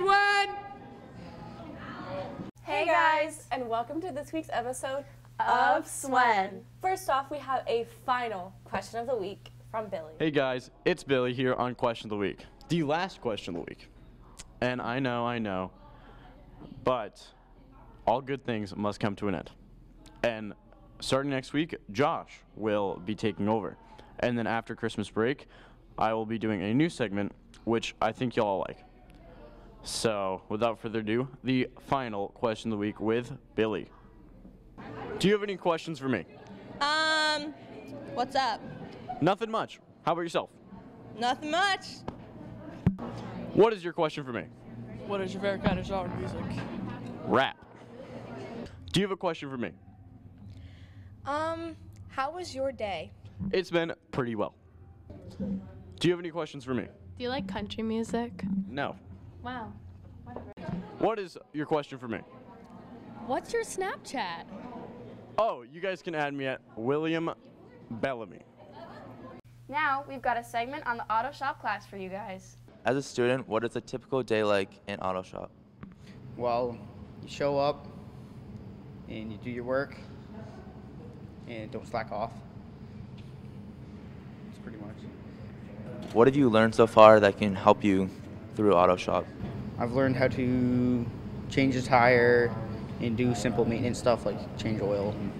one! Hey guys, and welcome to this week's episode of Swen. First off, we have a final question of the week from Billy. Hey guys, it's Billy here on Question of the Week. The last question of the week. And I know, I know, but all good things must come to an end. And starting next week, Josh will be taking over. And then after Christmas break, I will be doing a new segment, which I think y'all all like. So, without further ado, the final question of the week with Billy. Do you have any questions for me? Um, what's up? Nothing much. How about yourself? Nothing much. What is your question for me? What is your favorite kind of genre of music? Rap. Do you have a question for me? Um, how was your day? It's been pretty well. Do you have any questions for me? Do you like country music? No. Wow. What is your question for me? What's your Snapchat? Oh, you guys can add me at William Bellamy. Now, we've got a segment on the auto shop class for you guys. As a student, what is a typical day like in auto shop? Well, you show up and you do your work and don't slack off. That's pretty much. What have you learned so far that can help you through auto shop? I've learned how to change a tire and do simple maintenance stuff like change oil and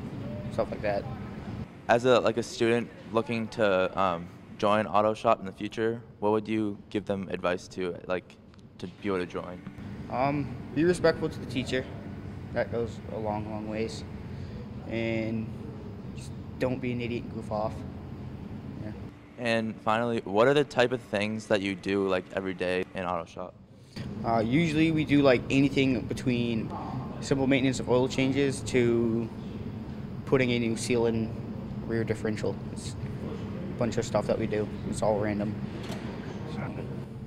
stuff like that. As a like a student looking to um, join auto shop in the future, what would you give them advice to like to be able to join? Um, be respectful to the teacher. That goes a long, long ways. And just don't be an idiot and goof off. Yeah. And finally, what are the type of things that you do like every day in auto shop? Uh, usually we do like anything between simple maintenance of oil changes to putting a new seal in rear differential. It's a bunch of stuff that we do. It's all random.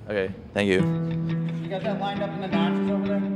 Okay, thank you. You got that lined up in the notches over there?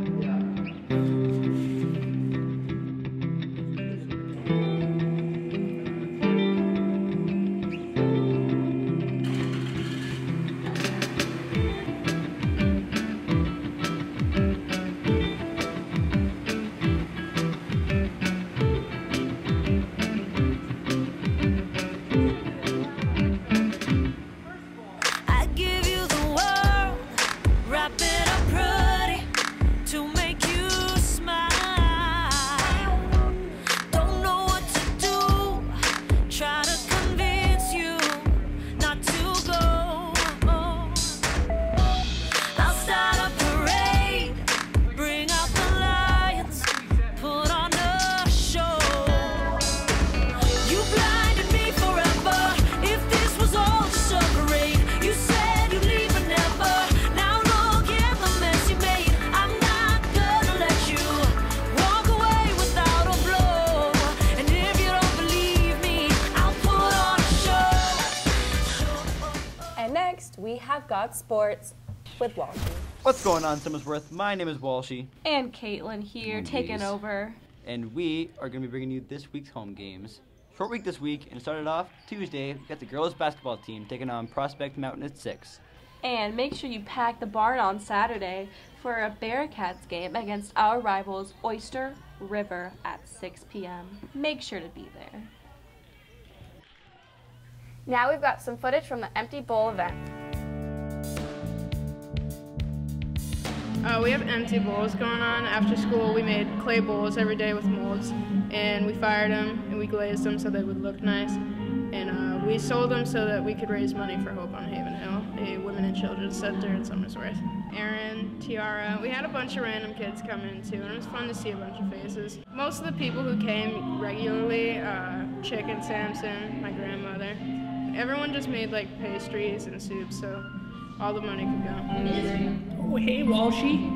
Next, we have got sports with Walter. What's going on, Somersworth? My name is Walshy, And Caitlin here, taking over. and we are going to be bringing you this week's home games. Short week this week, and it started off Tuesday. We got the girls' basketball team taking on Prospect Mountain at 6. And make sure you pack the barn on Saturday for a Bearcats game against our rivals Oyster River at 6 p.m. Make sure to be there. Now we've got some footage from the Empty Bowl event. Uh, we have empty bowls going on. After school, we made clay bowls every day with molds, and we fired them and we glazed them so they would look nice. And uh, we sold them so that we could raise money for Hope on Haven Hill, a women and children's center in Somersworth. Aaron, Tiara, we had a bunch of random kids come in too, and it was fun to see a bunch of faces. Most of the people who came regularly, uh, Chick and Samson, my grandmother, everyone just made like pastries and soups, so all the money could go. Oh, hey, Walshy.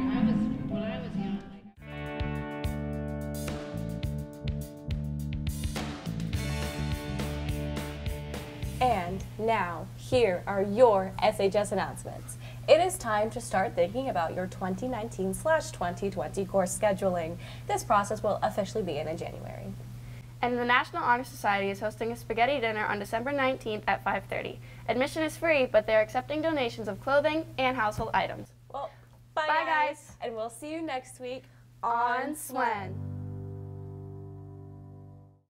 And now, here are your SHS announcements. It is time to start thinking about your 2019 2020 course scheduling. This process will officially begin in January. And the National Honor Society is hosting a spaghetti dinner on December 19th at 5:30. Admission is free, but they're accepting donations of clothing and household items. Well, bye, Bye, guys. And we'll see you next week On Swen.